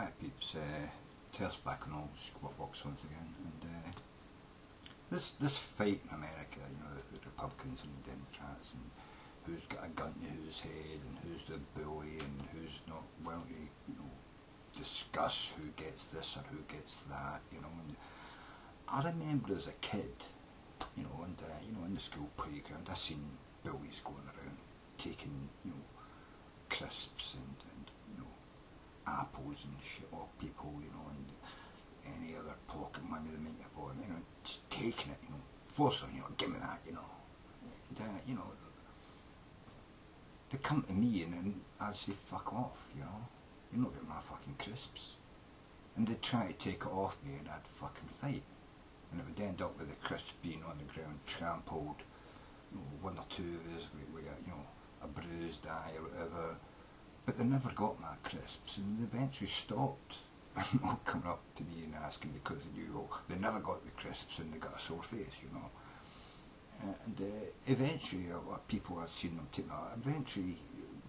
Hi peeps, uh, Tess back on old squat box once again, and uh, this this fight in America, you know, the, the Republicans and the Democrats, and who's got a gun to whose head, and who's the bully, and who's not willing to, you know, discuss who gets this or who gets that, you know. And I remember as a kid, you know, and uh, you know, in the school playground, I seen bullies going around taking, you know, crisps and, apples and shit off people, you know, and any other pocket money they might have you know, just taking it, you know, force on you, know, give me that, you know. And, uh, you know, they come to me and then I'd say, fuck off, you know. You're not getting my fucking crisps. And they'd try to take it off me and I'd fucking fight. And it would end up with the crisps being on the ground, trampled, you know, one or two of us we, with you know, a bruised eye or whatever. But they never got my crisps and they eventually stopped not coming up to me and asking because they knew, oh, they never got the crisps and they got a sore face, you know. And uh, eventually, of people I've seen them take that, eventually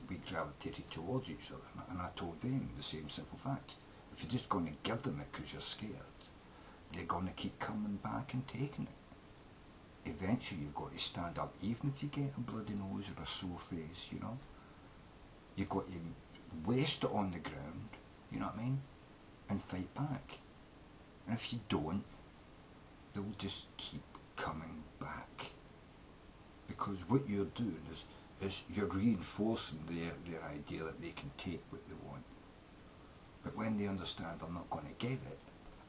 we gravitated towards each other and I told them the same simple fact. If you're just going to give them it because you're scared, they're going to keep coming back and taking it. Eventually you've got to stand up, even if you get a bloody nose or a sore face, you know. You've got to waste it on the ground, you know what I mean, and fight back. And if you don't, they'll just keep coming back. Because what you're doing is, is you're reinforcing their, their idea that they can take what they want. But when they understand they're not going to get it,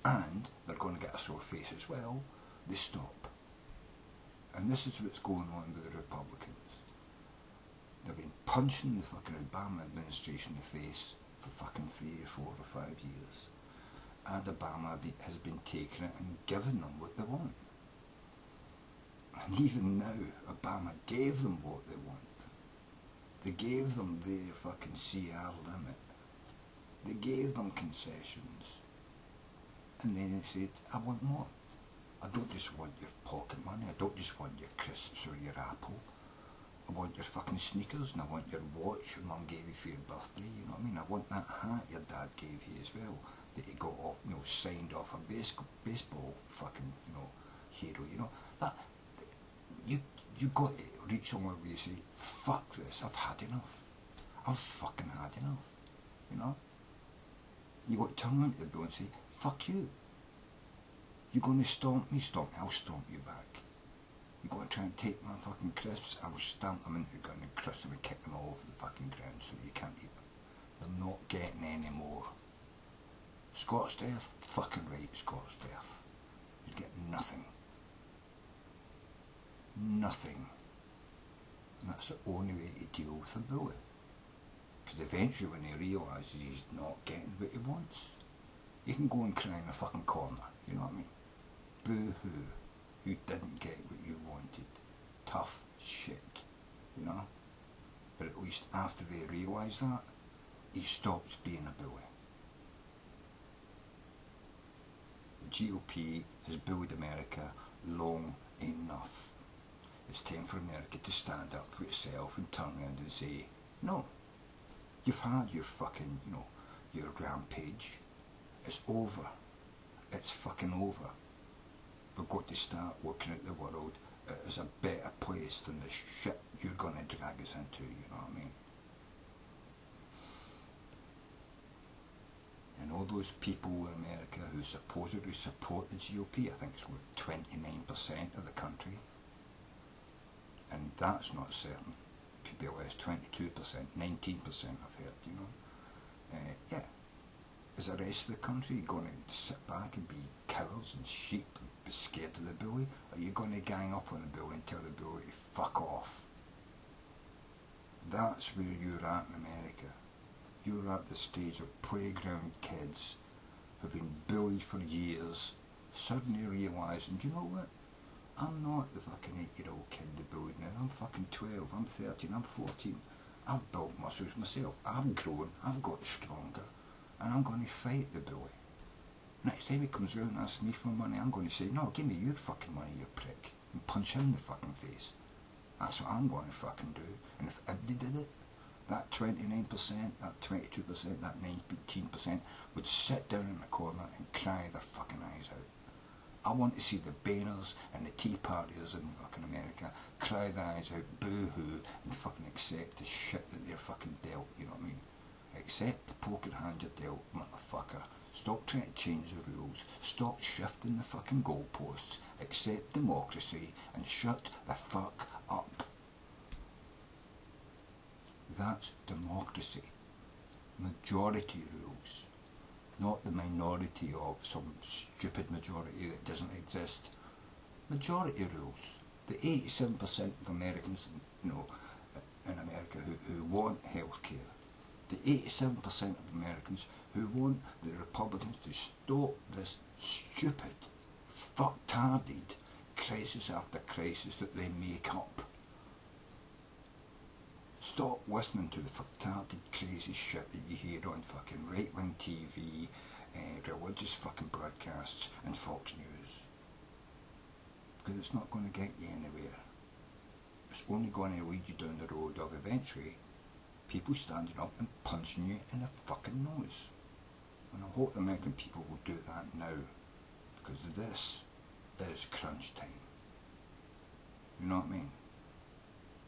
and they're going to get a sore face as well, they stop. And this is what's going on with the Republicans. They've been punching the fucking Obama administration in the face for fucking three or four or five years. And Obama has been taking it and giving them what they want. And even now, Obama gave them what they want. They gave them their fucking CR limit. They gave them concessions. And then they said, I want more. I don't just want your pocket money. I don't just want your crisps or your apple. I want your fucking sneakers and I want your watch your mum gave you for your birthday, you know what I mean? I want that hat your dad gave you as well, that he got off, you know, signed off a base, baseball fucking, you know, hero, you know. That, you, you got to reach somewhere where you say, fuck this, I've had enough. I've fucking had enough, you know. You got to turn around to the bill and say, fuck you. You're going to stomp me, stomp me, I'll stomp you back. Going to try and take my fucking crisps, I will stamp them into the ground and crush them and kick them all over the fucking ground so you can't eat them. They're not getting any more. Scorched earth? Fucking right, scorched earth. You're getting nothing. Nothing. And that's the only way to deal with a bully. Because eventually when he realises he's not getting what he wants, he can go and cry in a fucking corner, you know what I mean? Boo-hoo you didn't get what you wanted. Tough shit, you know? But at least after they realise that, he stopped being a bully. The GOP has bullied America long enough. It's time for America to stand up for itself and turn around and say, no, you've had your fucking, you know, your rampage. It's over. It's fucking over we've got to start looking at the world as a better place than the shit you're going to drag us into, you know what I mean? And all those people in America who supposedly support the GOP, I think it's what, 29% of the country. And that's not certain. Could be less, 22%, 19% I've heard, you know. Uh, yeah. Is the rest of the country going to sit back and be cowards and sheep and scared of the bully? Are you going to gang up on the bully and tell the bully to fuck off? That's where you're at in America. You're at the stage of playground kids who've been bullied for years, suddenly realising, do you know what? I'm not the fucking eight-year-old kid they bullied now. I'm fucking 12, I'm 13, I'm 14. I've built muscles myself. I've grown, I've got stronger, and I'm going to fight the bully. Next time he comes round and asks me for money, I'm going to say, no, give me your fucking money, you prick, and punch him in the fucking face. That's what I'm going to fucking do. And if Ibdi did it, that 29%, that 22%, that 19% would sit down in the corner and cry their fucking eyes out. I want to see the Boehners and the Tea Partiers in fucking America cry their eyes out, boo-hoo, and fucking accept the shit that they're fucking dealt, you know what I mean? Accept the poker hand you're dealt, motherfucker. Stop trying to change the rules. Stop shifting the fucking goalposts. Accept democracy and shut the fuck up. That's democracy. Majority rules. Not the minority of some stupid majority that doesn't exist. Majority rules. The 87% of Americans, you know, in America who, who want health care, the 87% of Americans who want the Republicans to stop this stupid, fucktarded crisis after crisis that they make up. Stop listening to the fucktarded crazy shit that you hear on fucking right-wing TV, uh, eh, religious fucking broadcasts and Fox News. Because it's not going to get you anywhere. It's only going to lead you down the road of eventually people standing up and punching you in the fucking nose. And I hope the American people will do that now. Because this is crunch time. You know what I mean?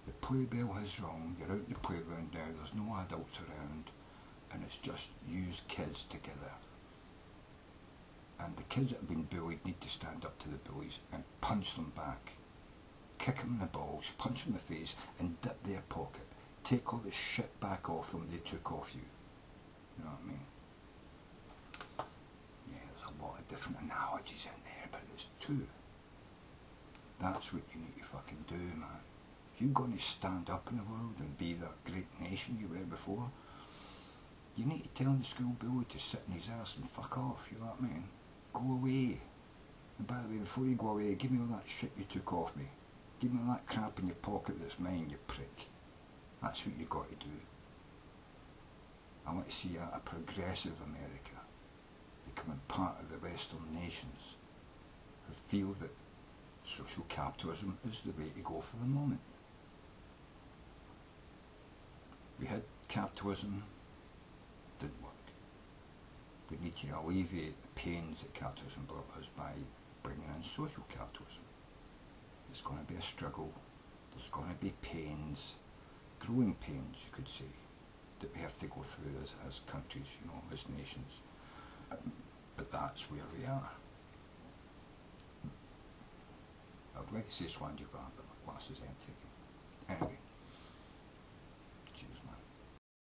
The playbill is wrong, you're out in the playground now, there's no adults around, and it's just use kids together. And the kids that have been bullied need to stand up to the bullies and punch them back. Kick them in the balls, punch them in the face, and dip their pocket. Take all the shit back off them they took off you. You know what I mean? Yeah, there's a lot of different analogies in there, but there's two. That's what you need to fucking do, man. If you're going to stand up in the world and be that great nation you were before, you need to tell the school bully to sit in his ass and fuck off, you know what I mean? Go away. And by the way, before you go away, give me all that shit you took off me. Give me all that crap in your pocket that's mine, you prick. That's what you've got to do. I want to see a, a progressive America becoming part of the Western nations who feel that social capitalism is the way to go for the moment. We had capitalism, didn't work. We need to alleviate the pains that capitalism brought us by bringing in social capitalism. There's going to be a struggle, there's going to be pains, growing pains you could say, that we have to go through as, as countries, you know, as nations. But that's where we are. I'd like to say slàinte mhath, but my glass is empty. Anyway.